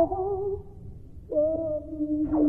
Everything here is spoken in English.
oh where